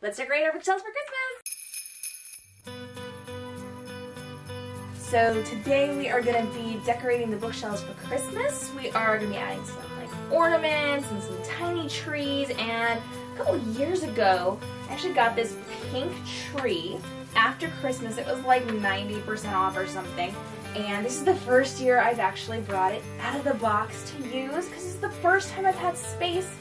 Let's decorate our bookshelves for Christmas! So today we are going to be decorating the bookshelves for Christmas. We are going to be adding some like ornaments and some tiny trees and a couple years ago I actually got this pink tree after Christmas. It was like 90% off or something and this is the first year I've actually brought it out of the box to use because it's the first time I've had space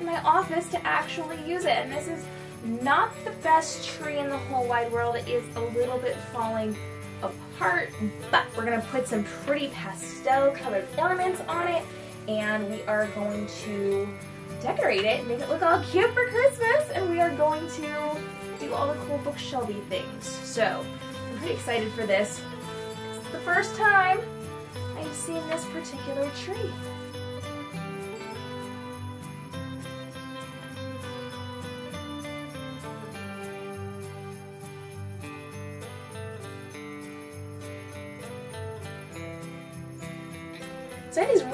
in my office to actually use it and this is not the best tree in the whole wide world. It is a little bit falling apart, but we're to put some pretty pastel colored ornaments on it, and we are going to decorate it, make it look all cute for Christmas, and we are going to do all the cool bookshelvy things. So, I'm pretty excited for this. It's the first time I've seen this particular tree.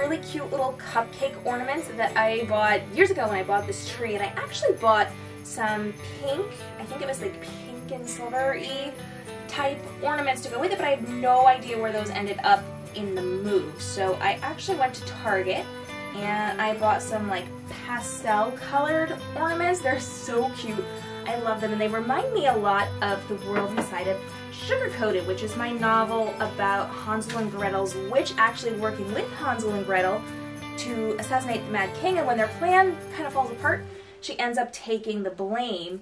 Really cute little cupcake ornaments that I bought years ago when I bought this tree. And I actually bought some pink, I think it was like pink and silvery type ornaments to go with it, but I have no idea where those ended up in the move. So I actually went to Target and I bought some like pastel colored ornaments. They're so cute. I love them and they remind me a lot of the world inside of Sugarcoated, which is my novel about Hansel and Gretel's witch actually working with Hansel and Gretel to assassinate the Mad King and when their plan kind of falls apart, she ends up taking the blame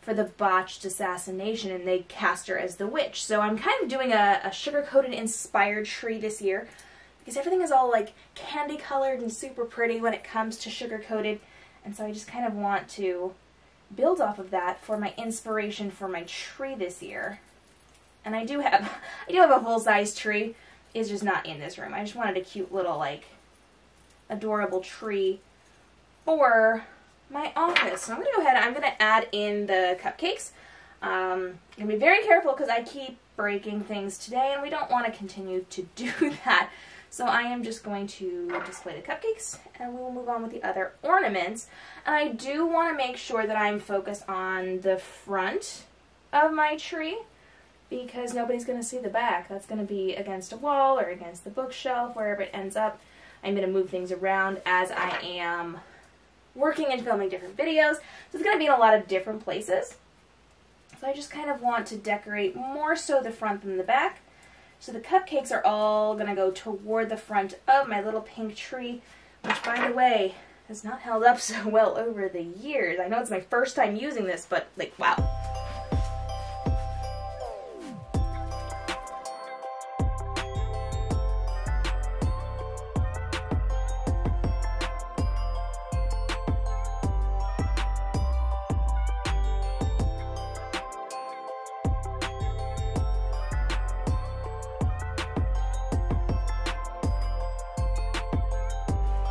for the botched assassination and they cast her as the witch. So I'm kind of doing a, a sugar-coated inspired tree this year because everything is all like candy colored and super pretty when it comes to sugar-coated and so I just kind of want to build off of that for my inspiration for my tree this year. And I do have, I do have a full-size tree. It's just not in this room. I just wanted a cute little, like, adorable tree for my office. So I'm to go ahead I'm to add in the cupcakes. Um, I'm to be very careful because I keep breaking things today and we don't want to continue to do that. So I am just going to display the cupcakes and we will move on with the other ornaments. And I do want to make sure that I'm focused on the front of my tree because nobody's going to see the back. That's going to be against a wall or against the bookshelf, wherever it ends up. I'm going to move things around as I am working and filming different videos. So it's going to be in a lot of different places. So I just kind of want to decorate more so the front than the back. So the cupcakes are all going to go toward the front of my little pink tree, which by the way, has not held up so well over the years. I know it's my first time using this, but like, wow.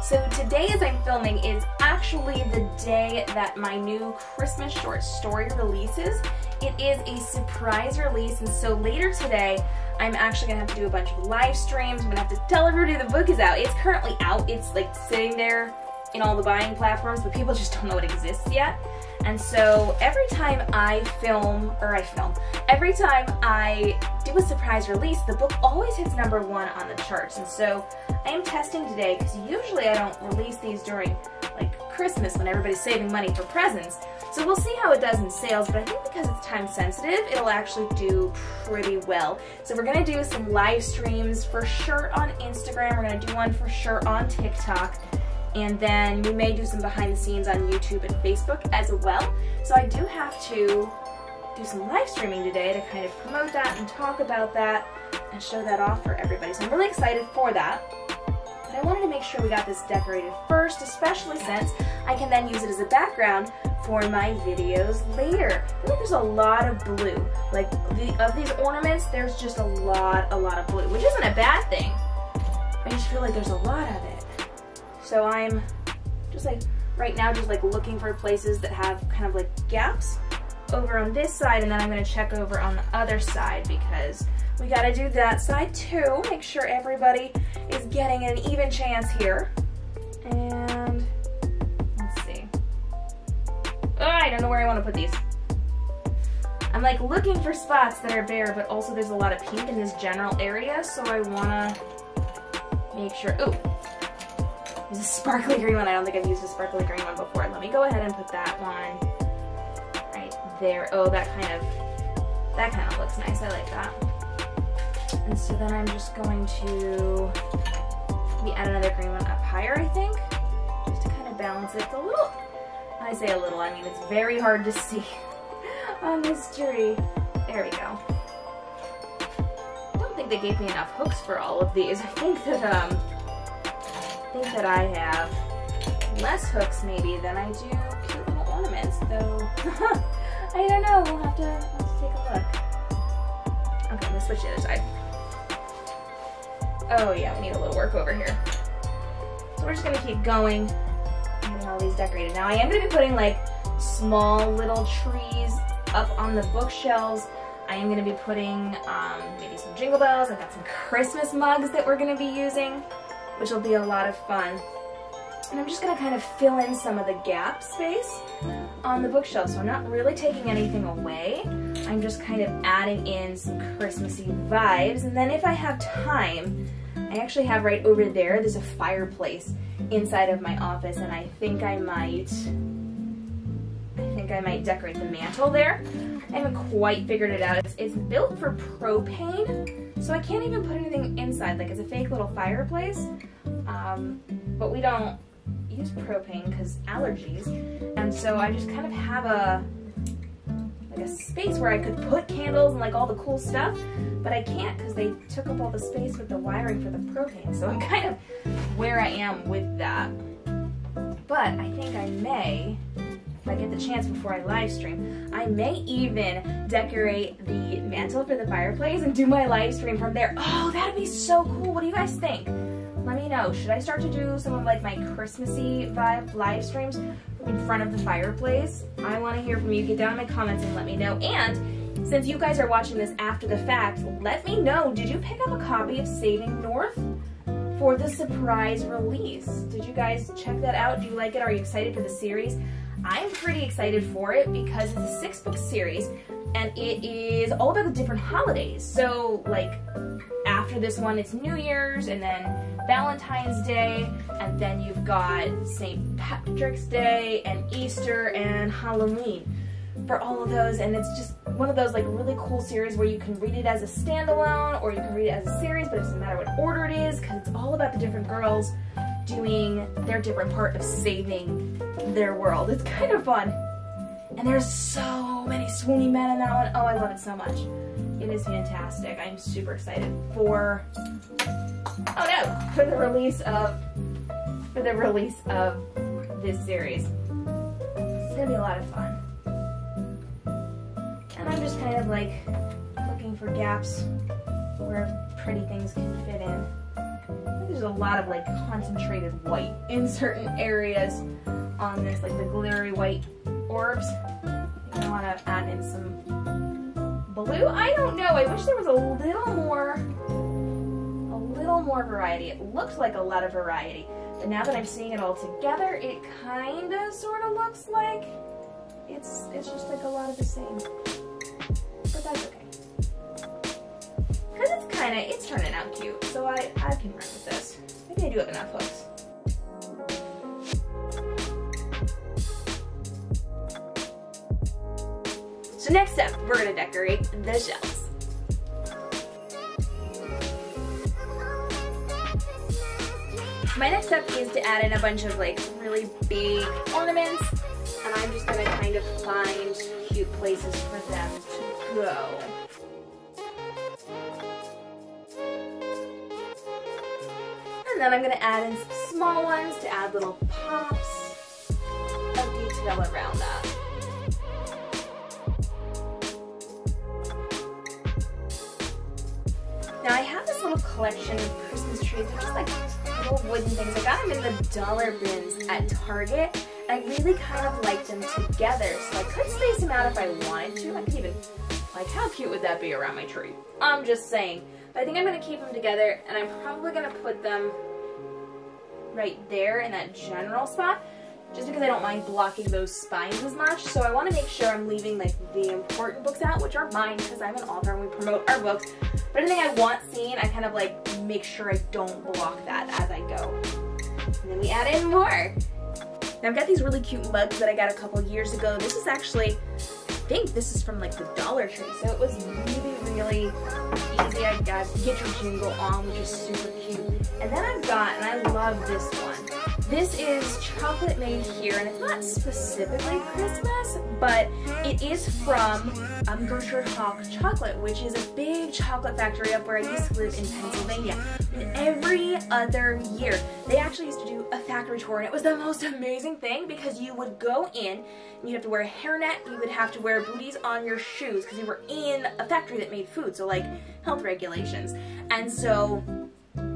So today as I'm filming is actually the day that my new Christmas short story releases. It is a surprise release and so later today I'm actually to have to do a bunch of live streams. I'm to have to tell everybody the book is out. It's currently out. It's like sitting there in all the buying platforms but people just don't know it exists yet. And so every time I film, or I film, every time I do a surprise release, the book always hits number one on the charts. And so I am testing today because usually I don't release these during like Christmas when everybody's saving money for presents. So we'll see how it does in sales, but I think because it's time sensitive, it'll actually do pretty well. So we're gonna do some live streams for sure on Instagram. We're gonna do one for sure on TikTok and then we may do some behind the scenes on YouTube and Facebook as well. So I do have to do some live streaming today to kind of promote that and talk about that and show that off for everybody. So I'm really excited for that. But I wanted to make sure we got this decorated first, especially since I can then use it as a background for my videos later. I like there's a lot of blue. Like, the, of these ornaments, there's just a lot, a lot of blue, which isn't a bad thing. I just feel like there's a lot of it. So I'm just like, right now, just like looking for places that have kind of like gaps over on this side, and then I'm gonna check over on the other side because we gotta do that side too. Make sure everybody is getting an even chance here. And let's see. Oh, I don't know where I want to put these. I'm like looking for spots that are bare, but also there's a lot of pink in this general area, so I wanna make sure, ooh, there's a sparkly green one. I don't think I've used a sparkly green one before. Let me go ahead and put that one right there. Oh, that kind of, that kind of looks nice. I like that. And so then I'm just going to maybe add another green one up higher, I think, just to kind of balance it. It's a little, I say a little, I mean it's very hard to see on this tree. There we go. I don't think they gave me enough hooks for all of these. I think that, um, think that I have less hooks maybe than I do cute little ornaments, though I don't know. We'll have to, have to take a look. Okay, let's switch the other side. Oh yeah, we need a little work over here. So we're just gonna keep going, getting all these decorated. Now I am gonna be putting like small little trees up on the bookshelves. I am to be putting um, maybe some jingle bells. I've got some Christmas mugs that we're to be using, which will be a lot of fun. And I'm just going to kind of fill in some of the gap space on the bookshelf. So I'm not really taking anything away. I'm just kind of adding in some Christmassy vibes. And then if I have time, I actually have right over there, there's a fireplace inside of my office and I think I might I think I might decorate the mantle there. I haven't quite figured it out. It's, it's built for propane, so I can't even put anything inside. Like it's a fake little fireplace, um, but we don't use propane because allergies. And so I just kind of have a like a space where I could put candles and like all the cool stuff, but I can't because they took up all the space with the wiring for the propane. So I'm kind of where I am with that. But I think I may if I get the chance before I live stream. I may even decorate the mantle for the fireplace and do my live stream from there. Oh, that'd be so cool. What do you guys think? Let me know. Should I start to do some of like my Christmassy vibe live streams in front of the fireplace? I want to hear from you. Get down in my comments and let me know. And since you guys are watching this after the fact, let me know. Did you pick up a copy of Saving North? for the surprise release. Did you guys check that out? Do you like it? Are you excited for the series? I'm pretty excited for it because it's a six book series and it is all about the different holidays. So like after this one it's New Year's and then Valentine's Day and then you've got St. Patrick's Day and Easter and Halloween for all of those and it's just one of those like really cool series where you can read it as a standalone or you can read it as a series but it doesn't matter what order it is because it's all about the different girls doing their different part of saving their world. It's kind of fun. And there's so many swoony men in that one. Oh, I love it so much. It is fantastic. I'm super excited for, oh no, for the release of, for the release of this series. It's gonna be a lot of fun. And I'm just kind of like looking for gaps where pretty things can fit in there's a lot of like concentrated white in certain areas on this, like the glittery white orbs. I want to add in some blue. I don't know. I wish there was a little more, a little more variety. It looks like a lot of variety, but now that I'm seeing it all together, it kind of sort of looks like it's it's just like a lot of the same. But that's okay. Because it's kind of, it's turning out cute, so I, I can run with this. Maybe I do have enough hooks. So next up, we're gonna decorate the shelves. My next step is to add in a bunch of like really big ornaments and I'm just gonna kind of find cute places for them to go. And then I'm to add in some small ones to add little pops of detail around that. Little collection of Christmas trees. They're just like little wooden things. I got them in the dollar bins at Target. And I really kind of like them together. So I could space them out if I wanted to. I could even, like how cute would that be around my tree? I'm just saying. But I think I'm going to keep them together and I'm probably going to put them right there in that general spot just because I don't mind blocking those spines as much. So I want to make sure I'm leaving like the important books out, which are mine because I'm an author and we promote our books. But anything I want seen, I kind of like make sure I don't block that as I go. And then we add in more. Now I've got these really cute mugs that I got a couple years ago. This is actually, I think this is from like the Dollar Tree. So it was really, really easy. I got Get Your Jingle On, which is super cute. And then I've got, and I love this one. This is chocolate made here, and it's not specifically Christmas, but it is from um, Gertrude Hawk Chocolate, which is a big chocolate factory up where I used to live in Pennsylvania. And every other year, they actually used to do a factory tour, and it was the most amazing thing because you would go in, and you'd have to wear a hairnet, you would have to wear booties on your shoes because you were in a factory that made food, so like health regulations. And so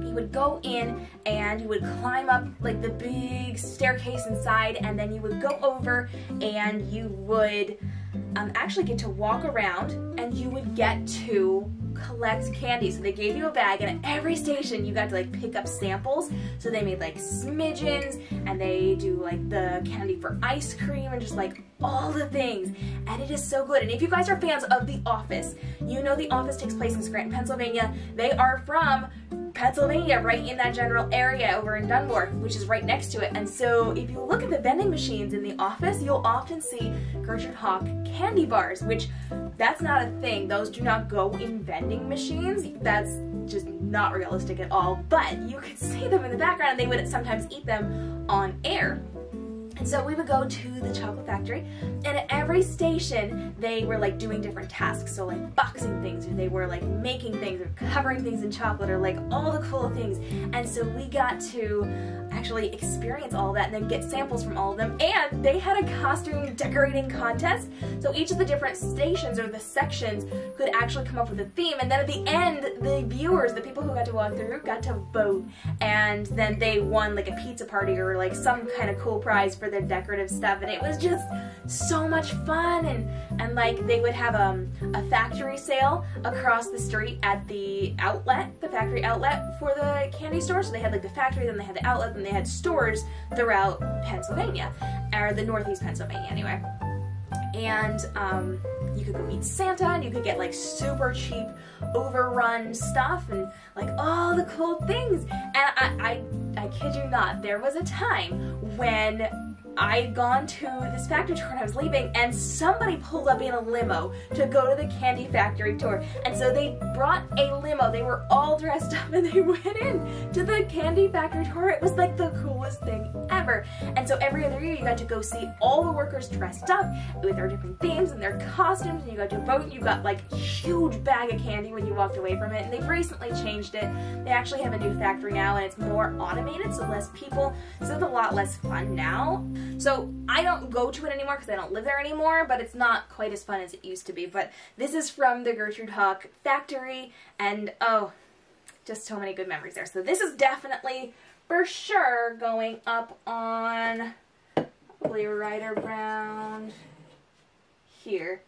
you would go in and you would climb up like the big staircase inside and then you would go over and you would um, actually get to walk around and you would get to collect candy. So they gave you a bag and at every station you got to like pick up samples. So they made like smidgens and they do like the candy for ice cream and just like all the things. And it is so good. And if you guys are fans of The Office, you know The Office takes place in Scranton, Pennsylvania. They are from Pennsylvania, right in that general area over in Dunmore, which is right next to it. And so if you look at the vending machines in the office, you'll often see Gertrude Hawk candy bars, which that's not a thing. Those do not go in vending machines. That's just not realistic at all. But you could see them in the background and they would sometimes eat them on air. And so we would go to the chocolate factory, and at every station, they were like doing different tasks. So like boxing things, or they were like making things, or covering things in chocolate, or like all the cool things. And so we got to actually experience all that and then get samples from all of them. And they had a costume decorating contest. So each of the different stations or the sections could actually come up with a theme. And then at the end, the viewers, the people who got to walk through, got to vote. And then they won like a pizza party or like some kind of cool prize for their decorative stuff. And it was just so much fun. And, and like they would have um, a factory sale across the street at the outlet, the factory outlet for the candy store. So they had like the factory, then they had the outlet, and they had stores throughout Pennsylvania, or the northeast Pennsylvania anyway. And um, you could go meet Santa, and you could get like super cheap, overrun stuff, and like all the cool things. And I, I, I kid you not, there was a time when I had gone to this factory tour and I was leaving and somebody pulled up in a limo to go to the candy factory tour. And so they brought a limo. They were all dressed up and they went in to the candy factory tour. It was like the coolest thing ever. And so every other year you got to go see all the workers dressed up with their different themes and their costumes and you got to vote. You got like huge bag of candy when you walked away from it. And they've recently changed it. They actually have a new factory now and it's more automated so less people. So it's a lot less fun now. So I don't go to it anymore because I don't live there anymore, but it's not quite as fun as it used to be. But this is from the Gertrude Hawk factory, and oh, just so many good memories there. So this is definitely, for sure, going up on probably right around here.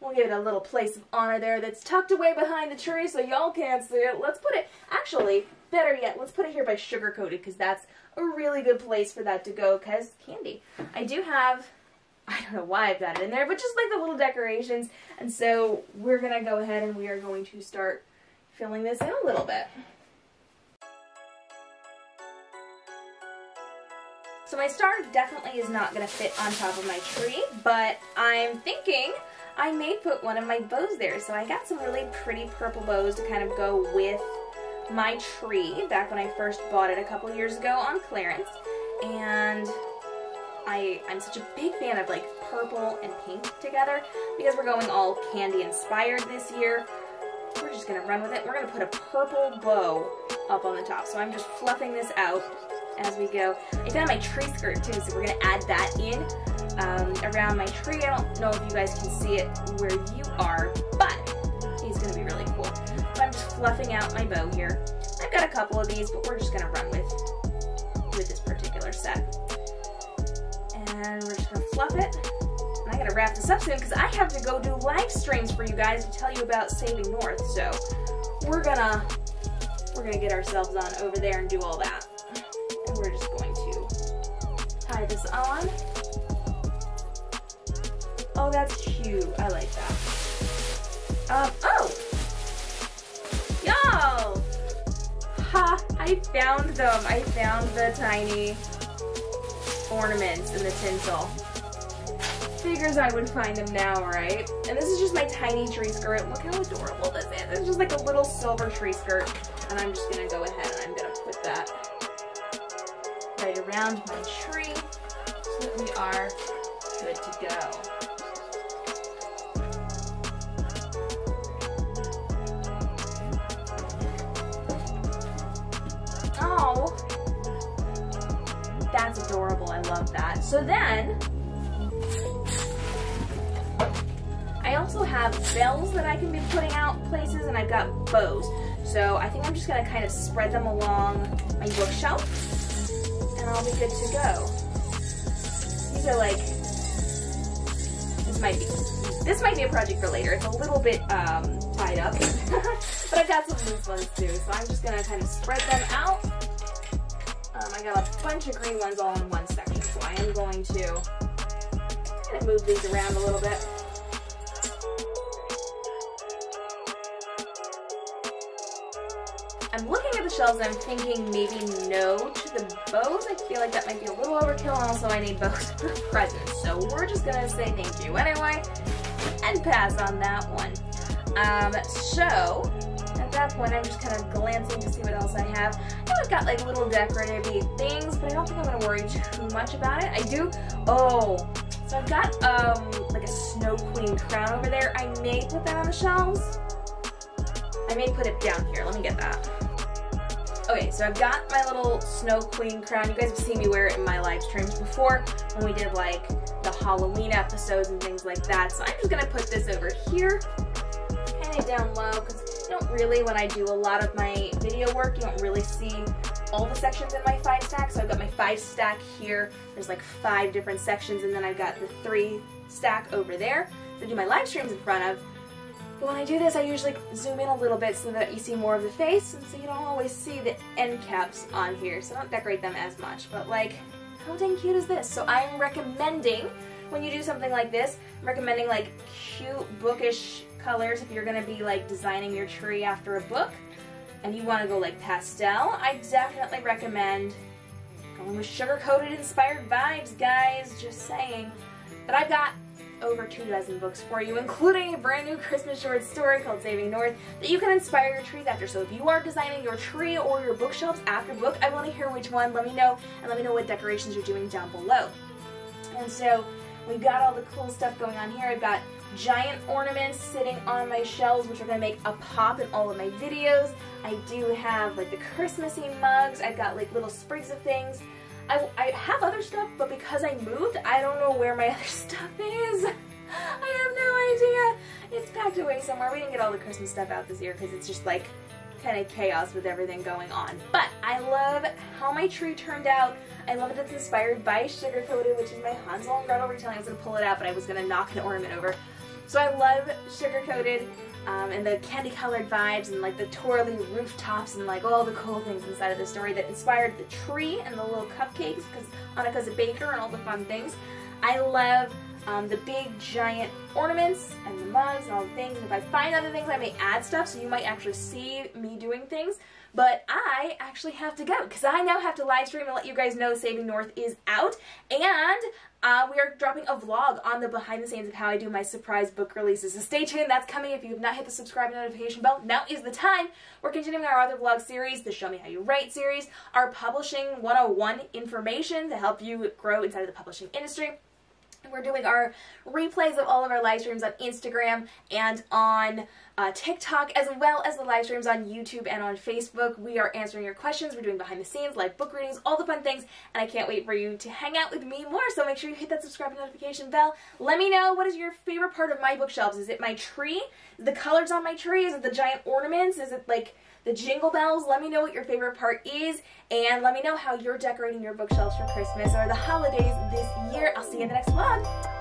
We'll give it a little place of honor there that's tucked away behind the tree so y'all can't see it. Let's put it, actually, better yet, let's put it here by sugar coated because that's a really good place for that to go because candy. I do have, I don't know why I've got it in there, but just like the little decorations. And so we're going to go ahead and we are going to start filling this in a little bit. So my star definitely is not going to fit on top of my tree, but I'm thinking I may put one of my bows there. So I got some really pretty purple bows to kind of go with my tree back when I first bought it a couple years ago on clearance. And I, I'm such a big fan of like purple and pink together because we're going all candy inspired this year. We're just to run with it. We're to put a purple bow up on the top. So I'm just fluffing this out as we go. I found my tree skirt too, so we're to add that in um, around my tree. I don't know if you guys can see it where you are, but it's to be really cool. I'm just fluffing out my bow here. I've got a couple of these, but we're just going to run with, with this particular set. And we're just to fluff it. And I got to wrap this up soon because I have to go do live streams for you guys to tell you about Saving North. So we're to we're to get ourselves on over there and do all that. And we're just going to tie this on. Oh, that's cute. I like that. Um, I found them. I found the tiny ornaments in the tinsel. Figures I would find them now, right? And this is just my tiny tree skirt. Look how adorable this is. It's just like a little silver tree skirt. And I'm just gonna go ahead and I'm gonna put that right around my tree so that we are good to go. That's adorable. I love that. So then, I also have bells that I can be putting out places and I've got bows. So I think I'm just gonna kind of spread them along my bookshelf and I'll be good to go. These are like, this might be, this might be a project for later. It's a little bit um, tied up, but I've got some loose ones too. So I'm just gonna kind of spread them out. Um, I got a bunch of green ones all in one section, so I am going to kind of move these around a little bit. I'm looking at the shelves and I'm thinking maybe no to the bows. I feel like that might be a little overkill and also I need bows for presents. So we're just gonna say thank you anyway and pass on that one. Um, so that point I'm just kind of glancing to see what else I have. I know I've got like little decorative things, but I don't think I'm gonna worry too much about it. I do, oh, so I've got um, like a Snow Queen crown over there. I may put that on the shelves. I may put it down here. Let me get that. Okay, so I've got my little Snow Queen crown. You guys have seen me wear it in my live streams before when we did like the Halloween episodes and things like that. So I'm just gonna put this over here, kind of down low, because don't really, when I do a lot of my video work, you don't really see all the sections in my five stack. So I've got my five stack here. There's like five different sections, and then I've got the three stack over there to do my live streams in front of. But when I do this, I usually zoom in a little bit so that you see more of the face, and so you don't always see the end caps on here, so I don't decorate them as much. But like, how dang cute is this? So I'm recommending, when you do something like this, I'm recommending like cute, bookish colors if you're gonna be like designing your tree after a book, and you wanna go like pastel, I definitely recommend going with sugar-coated inspired vibes, guys, just saying. But I've got over two dozen books for you, including a brand new Christmas short story called Saving North that you can inspire your trees after. So if you are designing your tree or your bookshelves after a book, I want to hear which one. Let me know, and let me know what decorations you're doing down below. And so we've got all the cool stuff going on here. I've got giant ornaments sitting on my shelves, which are going to make a pop in all of my videos. I do have like the Christmassy mugs. I've got like little sprigs of things. I, I have other stuff, but because I moved, I don't know where my other stuff is. I have no idea. It's packed away somewhere. We didn't get all the Christmas stuff out this year because it's just like kind of chaos with everything going on. But I love how my tree turned out. I love that it's inspired by Sugarcoated, which is my Hansel and Gretel retelling. I was going to pull it out, but I was going to knock an ornament over. So I love Sugarcoated um, and the candy colored vibes and like the twirly rooftops and like all the cool things inside of the story that inspired the tree and the little cupcakes because Annika's a baker and all the fun things. I love um, the big giant ornaments and the mugs and all the things. And if I find other things, I may add stuff so you might actually see me doing things. But I actually have to go because I now have to live stream and let you guys know Saving North is out. And uh, we are dropping a vlog on the behind the scenes of how I do my surprise book releases. So stay tuned, that's coming. If you have not hit the subscribe notification bell, now is the time. We're continuing our other vlog series, the Show Me How You Write series, our Publishing 101 information to help you grow inside of the publishing industry. We're doing our replays of all of our live streams on Instagram and on uh, TikTok, as well as the live streams on YouTube and on Facebook. We are answering your questions. We're doing behind the scenes, live book readings, all the fun things, and I can't wait for you to hang out with me more. So make sure you hit that subscribe notification bell. Let me know what is your favorite part of my bookshelves. Is it my tree? The colors on my tree? Is it the giant ornaments? Is it like the jingle bells. Let me know what your favorite part is, and let me know how you're decorating your bookshelves for Christmas or the holidays this year. I'll see you in the next vlog.